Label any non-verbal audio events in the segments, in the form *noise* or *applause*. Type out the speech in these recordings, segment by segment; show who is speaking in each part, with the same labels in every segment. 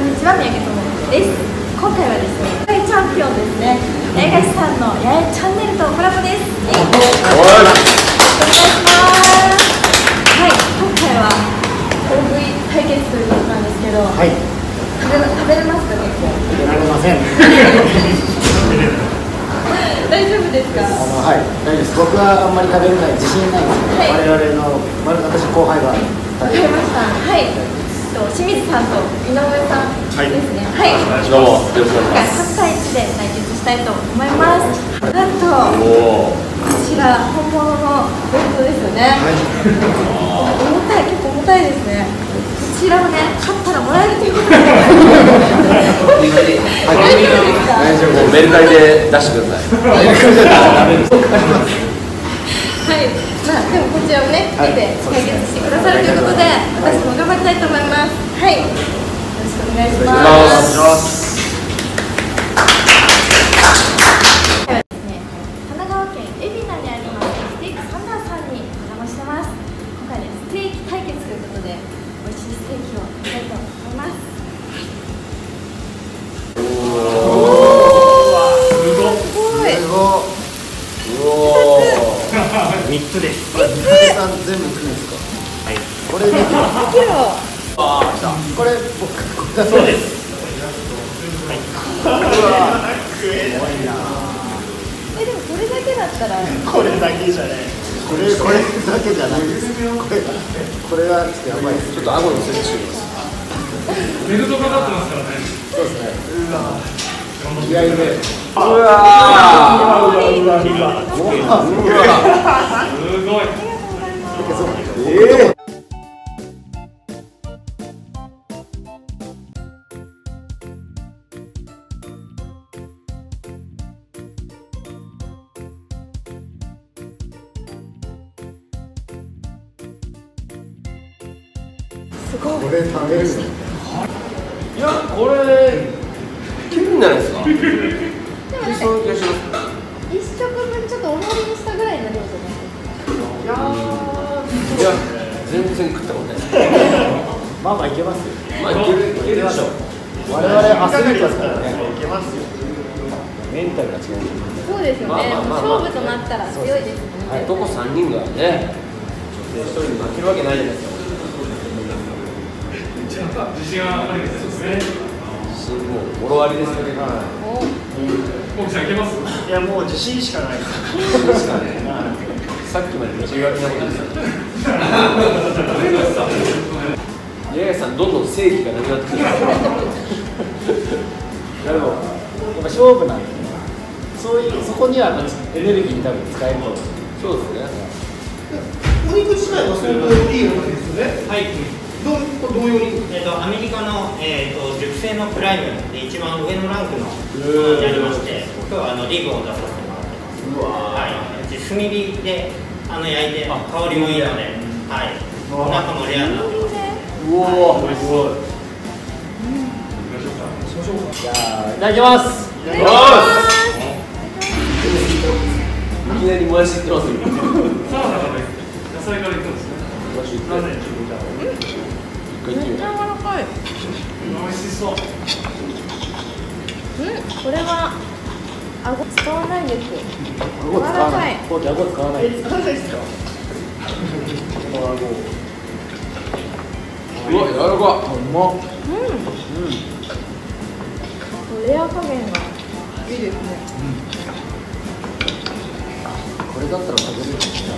Speaker 1: んにちは、三宅智子です。今回はですね、世界チャンピオンですね、映画師さんの八重チャンネルとコラボです。お願いします。はい、今回は大食い。対決とい。うことなんですけど、
Speaker 2: はい、
Speaker 1: 食べ食べれますか結構。
Speaker 2: 出られません。
Speaker 1: 大丈夫ですか。
Speaker 2: あの、はい、大丈夫です。僕はあんまり食べれない。自信ない。んですけど、
Speaker 1: はい。
Speaker 2: 我々の、私後輩が。
Speaker 1: わかりました。はい。と清水さんと井上さんですね。はい。
Speaker 3: どうも、よろしくお願いします。
Speaker 1: 8対1で対決したいと思います。なんとこちら本物のベルトですよね。重たい結構重たいですね。こちらをね勝ったらもらえるということで。大丈夫ですか？
Speaker 2: 大丈夫
Speaker 3: もうメルカリで出してください。*laughs*
Speaker 1: あ、でもこちらをね、
Speaker 2: はい。
Speaker 1: 見て解決してくださるということで、私も頑張りたいと思います。はい、よろしくお願いします。今回はですね、神奈川県海老名にありますステーキサンダーさんにお邪魔してます。今回ね、ステーキ対決ということで、美味しいステーキを食べたいと思います。すごい。
Speaker 2: すご
Speaker 3: うお
Speaker 2: い。三つです。これ、三さん全部食うんですか。はい。これ、ね、
Speaker 1: キロ。
Speaker 2: これ、僕、これがそうです。はい。
Speaker 1: え、でもこれだけだったら。
Speaker 2: これだけじゃない。これ、これだけじゃない。です。これ、これはちょっとやばい。です。
Speaker 3: ちょっと顎に設置してみます。
Speaker 4: ベルトかかってますからね。
Speaker 2: そうですね。うわ気合い。で。
Speaker 3: うわ
Speaker 4: うわ。う
Speaker 2: わ。うわ
Speaker 1: すごい。
Speaker 3: ええすそういう気がします。
Speaker 1: 一食分ちょっと大盛りにしたぐらいの量じゃないですか。
Speaker 3: いや、全然食ったことない。
Speaker 2: まあまあいけますよ。
Speaker 3: まあ、いける、いけるでしょう。
Speaker 2: 我々アスリートですからね。いけますよ。メンタルが違う。
Speaker 1: そうですよね。
Speaker 3: まあまあまあまあ
Speaker 1: 勝負となったら強いですね。
Speaker 3: 男三人がね、一人に負けるわけないじゃないですか。
Speaker 4: 自信はあるんですね。
Speaker 3: 新もう、もろわりですよね。
Speaker 1: お
Speaker 4: 奥さんいけます。
Speaker 2: いやもう自信しかないです。
Speaker 3: 確かね。さっきまでめっちゃ言われなことですよ。八重さん、どんどん正義がなくなってくる。
Speaker 2: でもやっぱ勝負なんでね。そういうそこにはエネルギーに多分使えると思う。
Speaker 3: そうですね。
Speaker 5: お肉自体は相当いいお肉ですよね。
Speaker 6: はい、
Speaker 5: どうこれどういうお肉？
Speaker 6: えっとアメリカの、えっと熟成のプライムで一番上のランクのものになりまして、今日はあのリブを出させてもらってます。はい、炭火であの焼いて香りもいいので、はい、中もレアになってます。
Speaker 2: うおーすごい。じゃあいただきます。
Speaker 3: いきなりもやしってますよ。
Speaker 4: サラダからね野菜からいくんですね。
Speaker 3: もやしって
Speaker 4: なぜちょっとじゃあ
Speaker 1: めっちゃ柔らかい。
Speaker 4: 美味しそう。
Speaker 1: うん、これは顎使わないです。
Speaker 2: 顎使わない。こう顎使わない。
Speaker 5: え、使わないですか？
Speaker 2: この顎。
Speaker 3: う。うわ、柔らか。
Speaker 2: うまっ。
Speaker 1: レア加減がいいですね。
Speaker 2: これだったら食べれるんですね。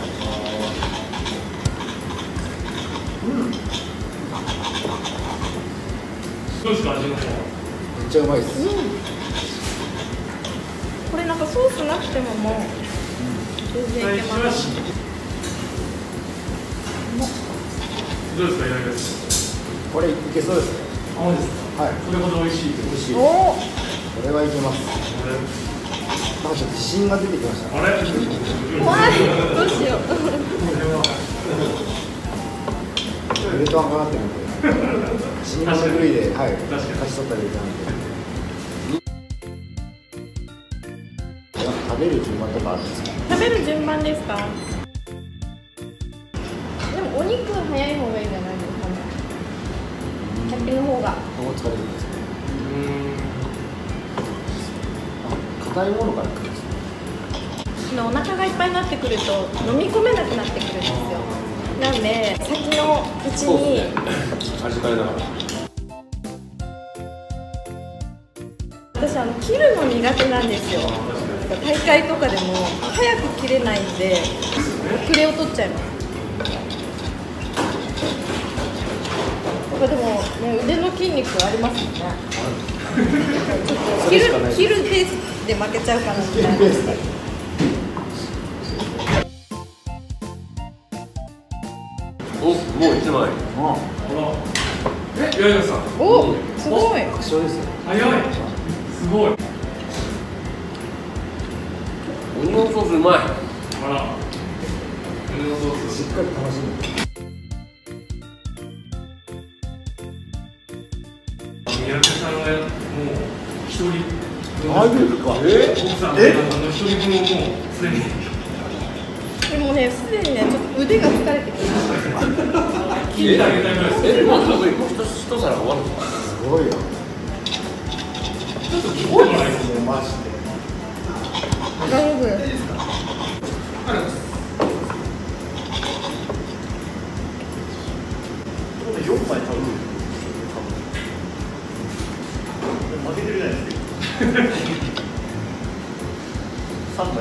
Speaker 4: どうですか味の方。
Speaker 2: めっちゃうまいです。
Speaker 1: これなんかソースなくてももう全然いけます。
Speaker 4: どうですか柳川さ
Speaker 2: これいけそうですね。
Speaker 4: ん。あ、ですか？
Speaker 2: はい。
Speaker 4: それほど美味しい。美味しい。
Speaker 1: おお、
Speaker 2: これはいけます。なんかちょっと自信が出てきました。
Speaker 4: あれ？
Speaker 1: 怖い。どうしよう。
Speaker 2: ベルトがかかってるんで。死に物狂いで、はい、
Speaker 4: 確かに
Speaker 2: 勝ち取ったらいいんで。食べる順番とかあるんですか。
Speaker 1: 食べる順番ですか？でもお肉早い方がいいんじゃないですかね。キの方が。
Speaker 2: ここ疲れるんですか。硬いものから来るんですね
Speaker 1: お腹がいっぱいになってくると飲み込めなくなってくるんですよなんで先の口に、
Speaker 3: 味変えながら。
Speaker 1: 私あの切るの苦手なんですよ。大会とかでも早く切れないんで遅れを取っちゃいます。やっぱでも、ね、腕の筋肉ありますよね。ちょっと切る切るペースで負けちゃうかなみたいな
Speaker 3: おもう一枚
Speaker 2: あ
Speaker 4: え、八重さん。
Speaker 1: おすごい
Speaker 2: ですよ
Speaker 4: 早い。すごい。
Speaker 3: オニオンソースうまい
Speaker 4: あら。胸のソース。
Speaker 2: しっかり楽しんで
Speaker 4: 三宅さんがもう一人。
Speaker 2: マジですか
Speaker 3: え
Speaker 4: 奥さんの一人分をもうすでに。
Speaker 1: でもねすでにねちょっと腕が疲れて
Speaker 4: 切ってあげたいぐらいです。
Speaker 3: えもう一皿終わるす
Speaker 2: ごいよ。
Speaker 4: ちょっとすごいないです
Speaker 2: マジで
Speaker 1: 大丈夫。*laughs*
Speaker 5: 4杯食べる負けてるじゃないですか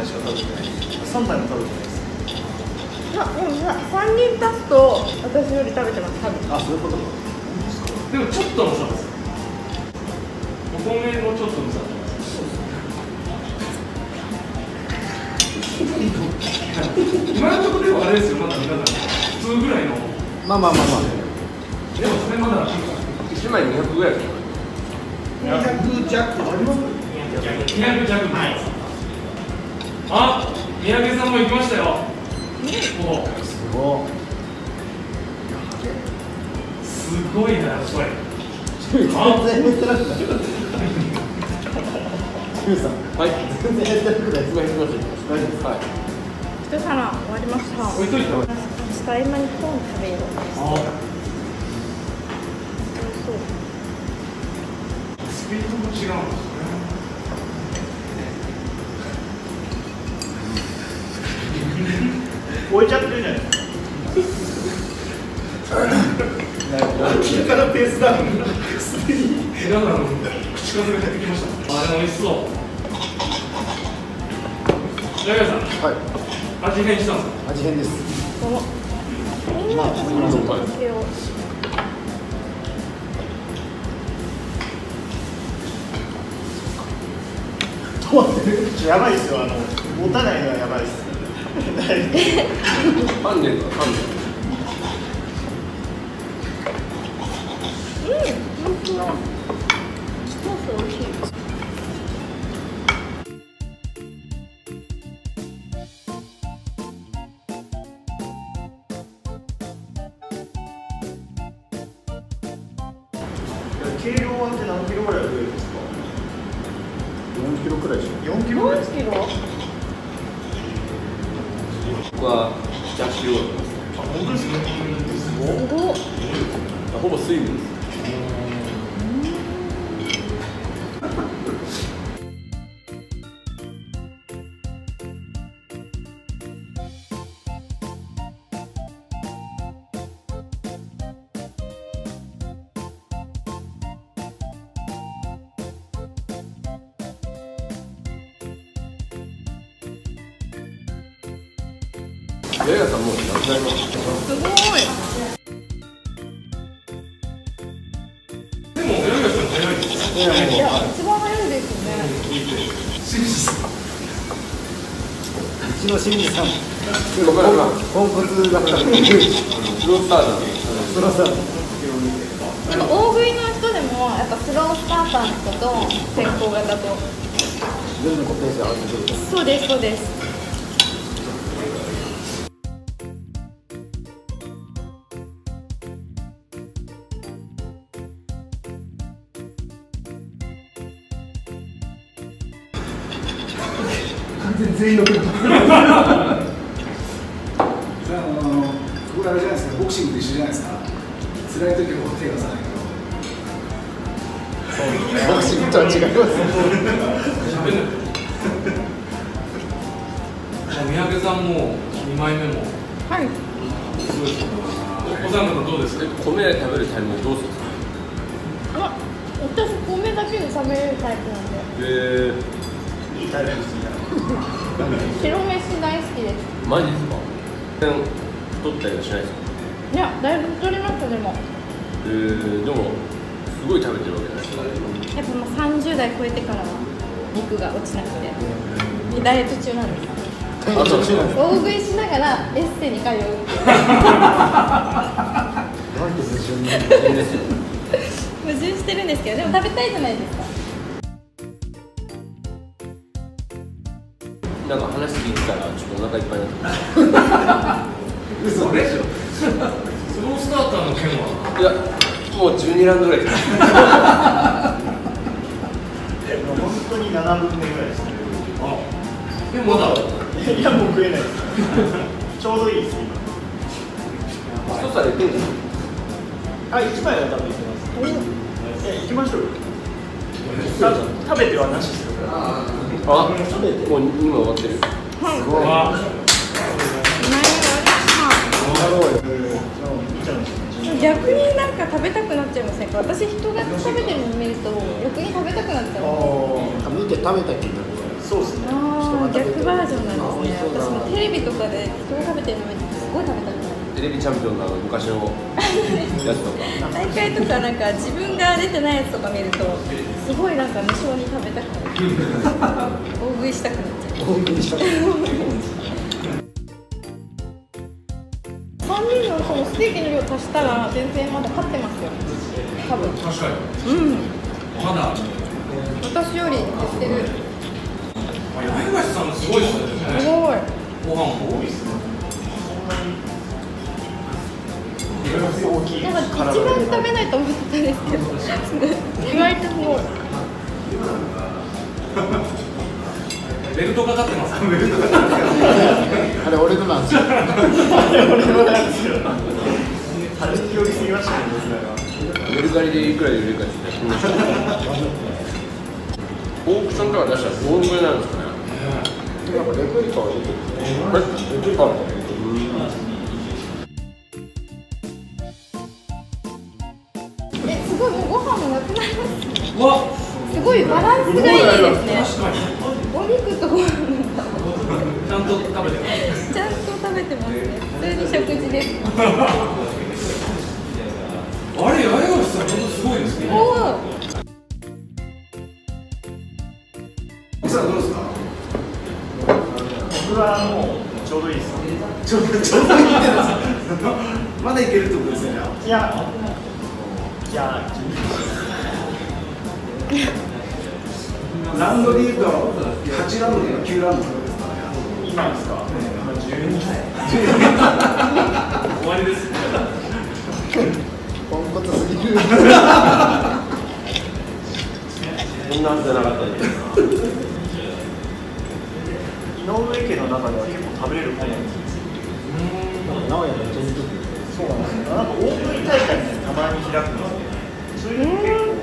Speaker 5: しか食べてない。3杯も食べてない。
Speaker 1: いやでもさ3人足すと私より食べてます多分
Speaker 2: あそういうことか
Speaker 4: でもちょっとの差です。お米もちょっとの差です。今のところではあれですよ、まだ皆さん普通ぐらいの。
Speaker 2: まあまあまあまあ
Speaker 4: でもそれまだ
Speaker 3: 一枚二百ぐらいです
Speaker 5: 200弱あります
Speaker 4: 200弱はいあ三宅さんも行きましたよ
Speaker 2: すご
Speaker 4: すごいなやっぱり。
Speaker 2: い。全然減ってなくない。ジュさん
Speaker 3: はい。
Speaker 2: 全然減ってなくない。
Speaker 3: 一枚一枚
Speaker 2: 大丈夫です
Speaker 3: はい。
Speaker 1: 一皿終わりました
Speaker 4: 置い。とい。た
Speaker 1: ちょっと合間にコーン食べよう
Speaker 4: あ
Speaker 1: そう
Speaker 4: スピードも違うんですね
Speaker 5: 置いちゃってるじゃない。ですか明らかなペースダウン。すでに。
Speaker 4: 皆さんの口数が減ってきました。あでも美味しそう。八重さん。
Speaker 2: はい。
Speaker 4: 味変したんですか？
Speaker 2: 味変です。
Speaker 1: このみんなちょっと味を
Speaker 5: やばいですよ。あの持たないのはやばいです
Speaker 3: パ *laughs* ンデルかパンデ。ル八重さんもうなくなりました
Speaker 1: すごい。
Speaker 4: でも八重さん早い。です
Speaker 2: い。やもう
Speaker 1: い。や一番早い。ですね
Speaker 2: うちの清水さん
Speaker 3: ごめんなさい。
Speaker 2: ポンコツだったら
Speaker 3: プロスターだ
Speaker 2: そのさ
Speaker 1: でも大食い。の人でもやっぱスロースターターの人と先行型と
Speaker 2: 全部こうペース合わせてる
Speaker 1: そうですそうです
Speaker 5: 全員の
Speaker 7: それはあのこれあれじゃないですかボクシングと一緒じゃないですか辛い時は手が出さないけど
Speaker 2: ボクシングとは違います
Speaker 4: 三宅さんも2枚目も
Speaker 1: はい
Speaker 4: すごいですお三方どうですか
Speaker 3: 米食べるタイミングどうするんですか
Speaker 1: あ私米だけで食べるタイプなんで。
Speaker 3: えー
Speaker 5: いいタイプですね。*laughs*
Speaker 1: 白飯大好きです。
Speaker 3: ー、マジですか？太ったりはしないですか？
Speaker 1: いやだいぶ太りましたでも。
Speaker 3: えー、でもすごい食べてるわけじゃないですか。
Speaker 1: やっぱもう30代超えてからは肉が落ちなくてダイエット中なんです。大食いしながらエステに通う
Speaker 2: 矛盾
Speaker 1: してるんですけどでも食べたいじゃないですか
Speaker 3: 聞いてたらちょっとお腹いっぱいになってき
Speaker 4: 嘘でしょスロースターターの件は
Speaker 3: たいやもう12ラウンドぐらいです
Speaker 5: 本当に7分目ぐらいですね
Speaker 4: あでもまだ
Speaker 5: いやもう食えないですちょうどいいです今
Speaker 3: 一皿いってんじゃん
Speaker 5: あ一枚は多分いけますえ行きましょうよあ食べてはなしですよ。
Speaker 3: あ食べて。もう2枚終わってる
Speaker 1: 逆になんか食べたくなっちゃいませんか私人が食べてるの見ると逆に食べたくなっちゃう
Speaker 2: 見て食べた気になる
Speaker 5: そうですね。
Speaker 1: あー逆バージョンなんですね。私もテレビとかで人が食べてるの見てすごい食べたくなる。
Speaker 3: テレビチャンピオンの昔のやつとか。*laughs*
Speaker 1: 大会とかなんか自分が出てないやつとか見るとすごいなんか無性に食べたくなる大食いしたくなっちゃう
Speaker 2: 大食いした
Speaker 1: 3人のそのステーキの量足したら全然まだ勝ってますよ多分
Speaker 4: 確かに
Speaker 1: うん
Speaker 4: まだ
Speaker 1: 私よりしてる
Speaker 4: 八重樫さんもすごいですよね。
Speaker 1: すごい。
Speaker 4: ご飯も多いですね
Speaker 1: なんか一番食べないと思ってたんですけど意外とす。ごい
Speaker 4: ベルトかかってますか
Speaker 2: あれ俺のなんですよ
Speaker 5: 俺もなんですよ弾き寄りすぎましたね
Speaker 3: メルカリでいくらで売れるかですねオークションとか出したらどのぐらいなんですかね
Speaker 2: なんかレプリカは出てる
Speaker 3: レプリカ
Speaker 1: えごいバランスがいいですねお肉とご飯
Speaker 4: ちゃんと食べてます
Speaker 1: ちゃんと食べてますね普通に食事です
Speaker 4: あれ八重樫さん本当すごいですね
Speaker 1: おお
Speaker 7: 奥さんどうですか
Speaker 5: 僕はもうちょうどいいです
Speaker 7: ちょっとちょうどいいってなんですまだいけるってことですよね
Speaker 5: いやいや
Speaker 7: ラウンドで言うと8ラウンドとか9ラウンドですかね
Speaker 5: 今ですか、今12歳
Speaker 4: 終わりです
Speaker 2: ポンコツすぎる
Speaker 3: そん。なはずじゃなかったんで
Speaker 5: 井上家の中では結構食べれる方なんですよ
Speaker 2: 直哉めっちゃ似て
Speaker 5: そうなんですよなんか大食い大会みたいなたまに開くんですよそういうの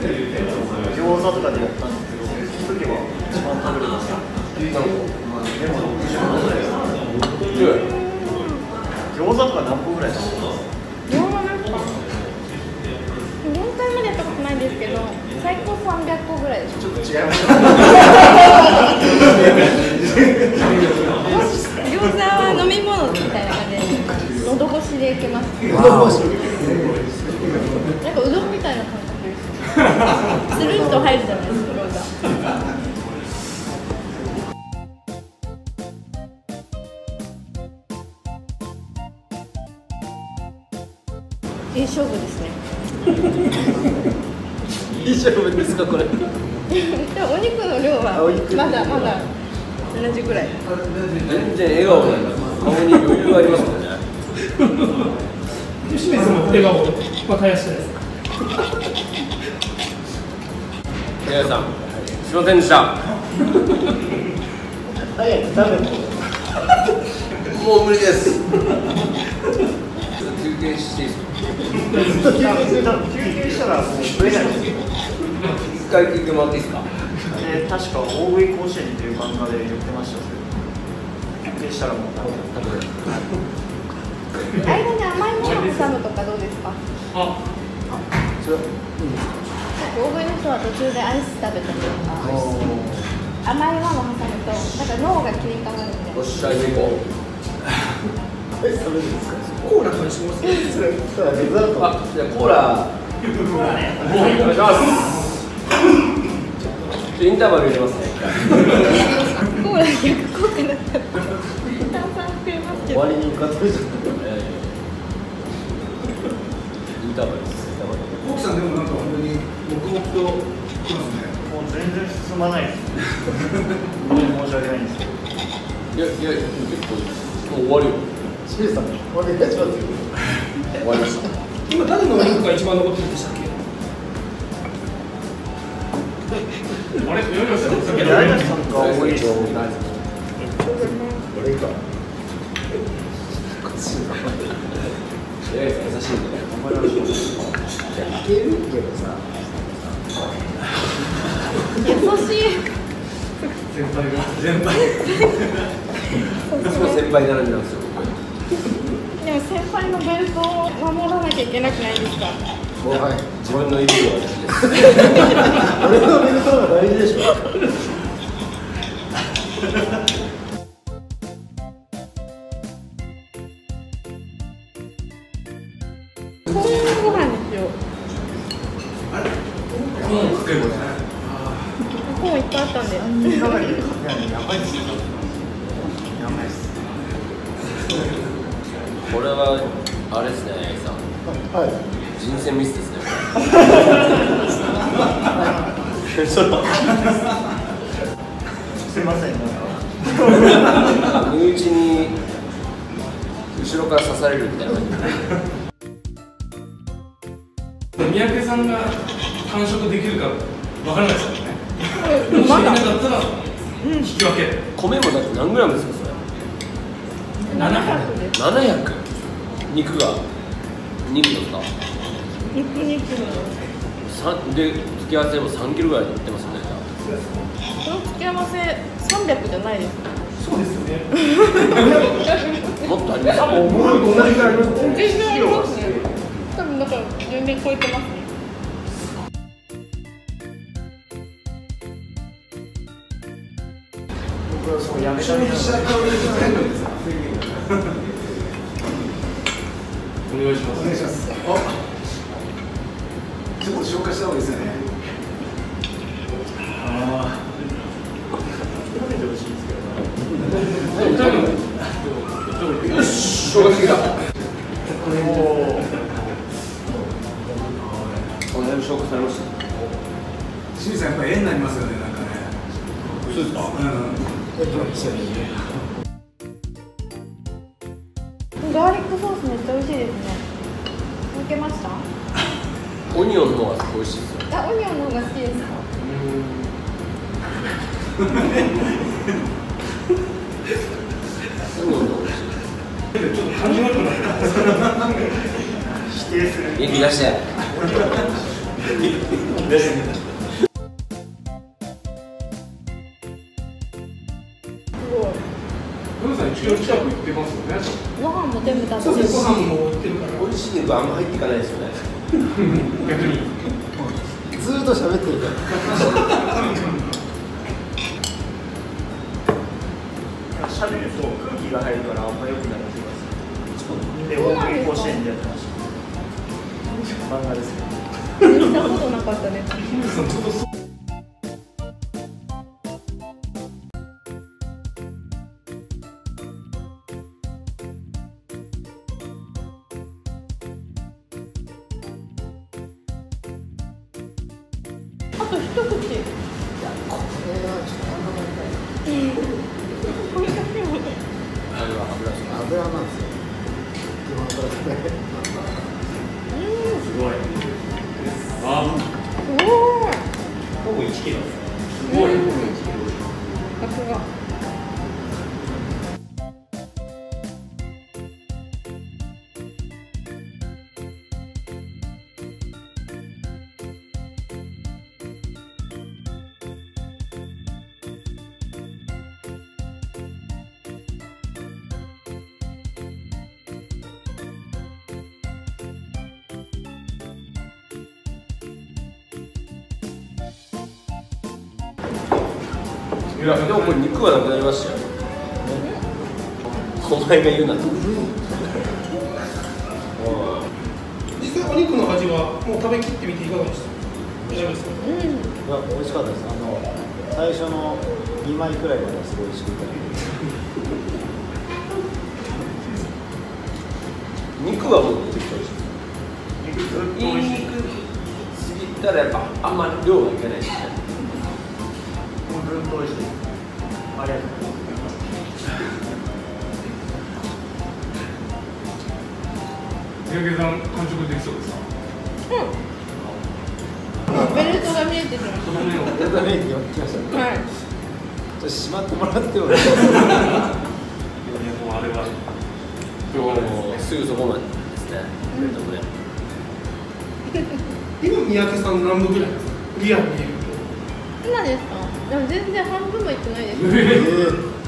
Speaker 5: 結構餃子とかでやったんですけどその時は一番食べれましたでも餃子とか何個ぐらい食べてます
Speaker 1: 量はなんか4回までやったことないんですけど最高300個ぐらいです
Speaker 5: ちょっと違いまし
Speaker 1: 餃子は飲み物みたいな感じで。喉越しでいけますなんかうどんみたいな感覚ですスルッと入るじゃないですか餃子いい勝負ですね
Speaker 3: いい勝負ですかこれ。
Speaker 1: でもお肉の量はまだまだ同じぐらい。
Speaker 3: 全然笑顔。なんだ顔に余裕がありますもんね。*laughs*
Speaker 8: 清水も笑顔分かりやすいです
Speaker 3: 皆さんすいませんでした。
Speaker 5: 早く食べて。
Speaker 3: もう無理です。休憩していいですか？
Speaker 5: 休憩したらもう食えないですよ。
Speaker 3: 一回聞いてもらっていいですか
Speaker 5: で確か大食い甲子園っていう漫画で言ってましたそれでしたらもう多分
Speaker 1: 間に甘いもの挟むとかどうですか？
Speaker 4: あ
Speaker 2: それうん
Speaker 1: 大食いの人は途中でアイス食べたりとか甘いもの挟むとなんか脳が切り替わるんで
Speaker 3: おっしゃいでいこう
Speaker 2: え食べるんですか
Speaker 8: コーラとかします
Speaker 2: それそれはデザート
Speaker 3: あじゃあコーラねお願いしますインターバル入れますね
Speaker 1: コーラ逆効果だった炭酸増えますけど
Speaker 2: 終わりに向かってるじゃん
Speaker 3: インターバルですインターバル
Speaker 7: コウキさんでもなんか本当に黙々と来ますね
Speaker 5: もう全然進まないです本当に申し訳ないんですけど
Speaker 3: いやいや結構もう終わるよ
Speaker 2: シエさんお願いしますよ
Speaker 3: 終わりました
Speaker 8: 今誰のお肉が一番残ってるんでしたっけ
Speaker 4: あれ読みましたさっきの
Speaker 5: 八重樫さんが多いです
Speaker 2: 俺か
Speaker 3: ええ優しいんだね
Speaker 2: いけるけどさ
Speaker 1: しい。
Speaker 3: いつも先輩並んでなんですよ。
Speaker 1: でも先輩のベルトを守らなきゃいけなくないですか？
Speaker 3: 僕はい。自分の衣装は好きです
Speaker 2: 俺のベルトが大事でしょ
Speaker 3: 後ろから刺されるみたいな。感じ
Speaker 4: 三宅さんが完食できるかわからないですよね。もしできなかったら引き分け。
Speaker 3: 米もだって何グラムですかそれ
Speaker 1: ？700です
Speaker 3: 700肉が？肉ですか
Speaker 1: 肉肉
Speaker 3: さで付き合わせも3キロぐらいいってますよね。
Speaker 1: この付け合わせ300じゃないです
Speaker 7: そうですよね *laughs*
Speaker 3: もっとあります。よ
Speaker 7: おもろい同じぐらいあります
Speaker 1: 全然ありますね多分だから全然超えてますね
Speaker 5: 僕はそうやめたみたいな
Speaker 4: お願いします
Speaker 7: お願いしますあちょっと紹介した方がいいですよねああ
Speaker 5: 食べてほしいんですけど
Speaker 3: よし正月来た
Speaker 5: お
Speaker 3: おだいぶ消化されました
Speaker 7: あ清水さん。やっぱ絵になりますよねなんかね
Speaker 3: そうですか
Speaker 7: うん。
Speaker 1: ガーリックソースめっちゃ美味しいですね抜けました
Speaker 3: オニオンの方が美味しいですよ
Speaker 1: あオニオンの方が好きですか
Speaker 5: 否定する
Speaker 3: 元気出して。
Speaker 1: すごい
Speaker 4: ヨウさん一キロ近く行ってますよね。
Speaker 1: ご飯も全部食
Speaker 8: そうです
Speaker 1: べて
Speaker 8: ご飯も売ってるから。
Speaker 3: 美味しい肉あんま入っていかないですよね。
Speaker 4: 逆に。
Speaker 2: ずーっと喋ってる。*laughs* から
Speaker 5: 喋ると空気が入るからあんま良くない気がするで大甲子園でやってました漫画ですけど
Speaker 1: 見たことなかったですあと一口。
Speaker 2: これはちょっとあんまり
Speaker 1: これだけも
Speaker 3: あれは油
Speaker 2: 油なんですよ基本油ですね
Speaker 5: すごい
Speaker 4: あ
Speaker 1: すごい
Speaker 5: ほぼ1キロ。す
Speaker 4: ごい
Speaker 3: お
Speaker 8: 肉の味はもう食べきってみていかがでした大丈夫ですか
Speaker 1: うん。
Speaker 2: いや美味しかったですあの最初の2枚くらいまですごい美味しくて
Speaker 3: 肉はもう適当です
Speaker 5: 肉ずっと美
Speaker 3: いい
Speaker 5: 味しい
Speaker 3: 肉すぎたらやっぱあん。まり量がいけないですね
Speaker 5: もうずっと美味しいありがとう
Speaker 4: 三宅さん完食できそうですか？
Speaker 1: ベルトが見えてきまし
Speaker 2: エルダメインに来ました。
Speaker 1: はい。
Speaker 2: ちょっとしまってもらっても
Speaker 3: もうあれは今日もすぐそこまでですね。ベルトもね
Speaker 8: 今三宅さん何度ぐらいですか？リアルに言う
Speaker 1: 今ですか？でも全然半分もいってないです。
Speaker 2: えー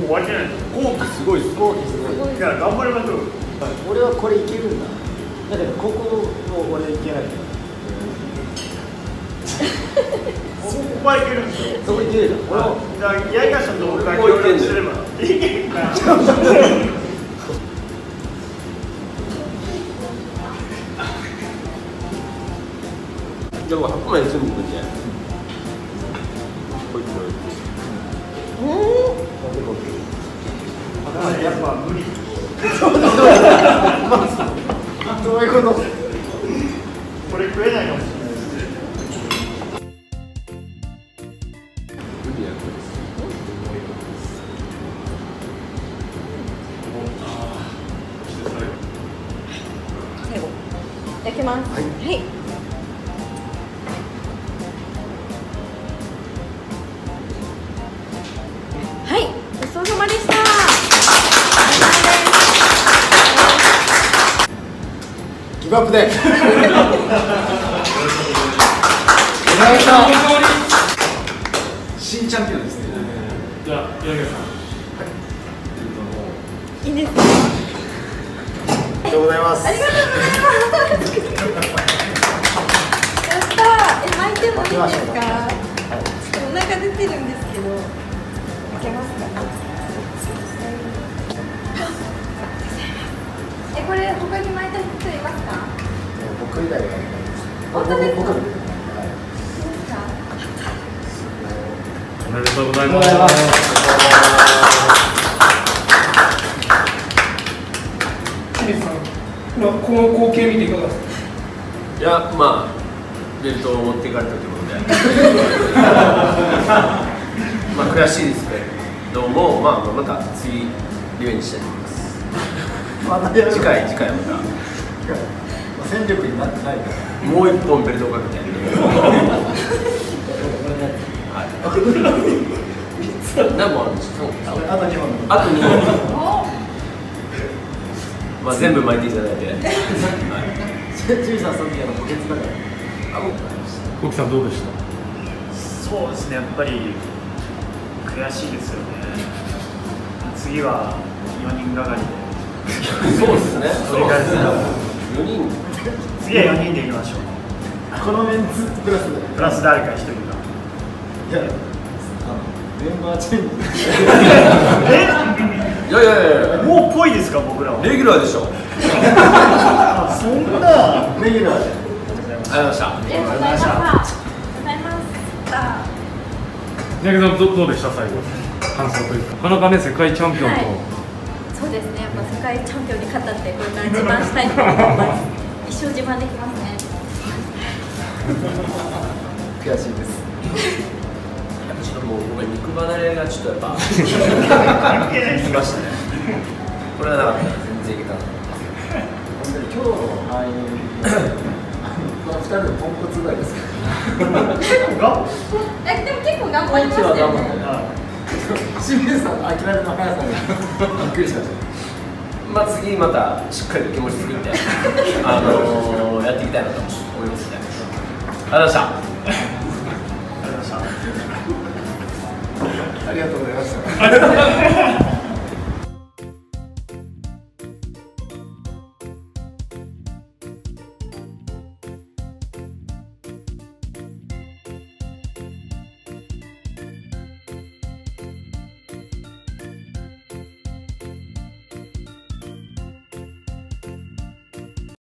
Speaker 5: もう終わりじゃない
Speaker 3: 後期すごいです
Speaker 2: 飛行機すごい
Speaker 5: いや頑張りましょう。
Speaker 2: 俺はこれいけるんだ。だけどここも俺いけない。
Speaker 5: ここはいけるんですよ。
Speaker 2: そこいけるじゃん俺も
Speaker 5: じゃあ八重樫さんと僕が協力すれば。いけるか
Speaker 3: で *laughs* も白米全部食ってこ
Speaker 5: やっぱ無理
Speaker 2: どういうこと
Speaker 5: これ食えないかもしれない
Speaker 3: 無理やこ
Speaker 1: 最後いただきますはい、はい、
Speaker 2: ギブア
Speaker 1: 本当ですか。
Speaker 4: おめでとうござい
Speaker 2: ます。
Speaker 8: 清水さんまあこの光景見ていかがですか
Speaker 3: いやまあベルトを持っていかれたということでまあ悔しいですけどもまあまた次リベンジしたいと思います次回次回また
Speaker 2: 戦力になってないから
Speaker 3: もう一本ベルトをかけてはい何本あるんですか
Speaker 2: あと2本
Speaker 3: あと2本まあ全部巻いていただいて、はい、
Speaker 2: ジュさんその時あの補欠だからあ僕
Speaker 4: さんどうでした
Speaker 5: そうですねやっぱり悔しいですよね次は4人がかりで
Speaker 3: そうですね
Speaker 5: 取り返せな
Speaker 3: 4人
Speaker 5: 次は4人でいきましょう。
Speaker 2: このメンツプラスで。
Speaker 5: プラス誰か1人が
Speaker 2: いやメンバーチェンジ。
Speaker 3: いやいやいや。
Speaker 5: えもうっぽいですか僕らは。
Speaker 3: レギュラーでしょ。
Speaker 5: あそんな。
Speaker 2: レギュラーで。
Speaker 3: ありがとうございました。
Speaker 1: ありがとうござい
Speaker 4: どどうでした最後？感想というか。なかなかね世界チャンピオンと、
Speaker 1: はい。そうですね。やっぱ世界チャンピオンに勝ったってこれから自慢したいと思います。一生自慢できますね。
Speaker 2: 悔しいです。
Speaker 5: 指導
Speaker 3: もうごめん肉離れがちょっとやっぱ
Speaker 5: 関係ないです。
Speaker 3: きましたねこれはなかった。ら全然いけた。な
Speaker 2: 本当に今日の範囲この二人のポンコツぐらいですか
Speaker 5: が
Speaker 1: えでも結構頑張りましたよね。
Speaker 2: 清水さんの諦めの速さにびっくりしました
Speaker 3: まあ次またしっかりと気持ち作ってあのー、やっていきたいなと思いますね。ありがとうございました。
Speaker 2: ありがとうございました *laughs*